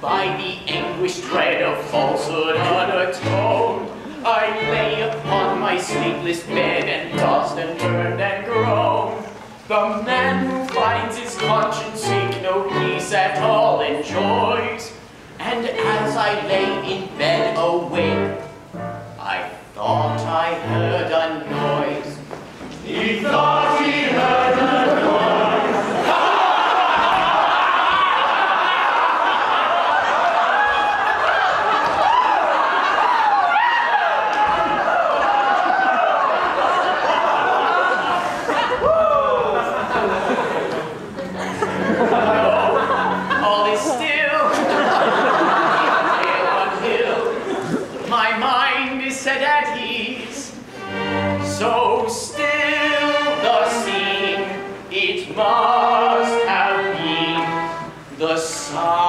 by the anguished dread of falsehood unatoned. I lay upon my sleepless bed and tossed and turned and groaned. The man who finds his conscience seek no peace at all enjoys. And as I lay in bed awake, Ah.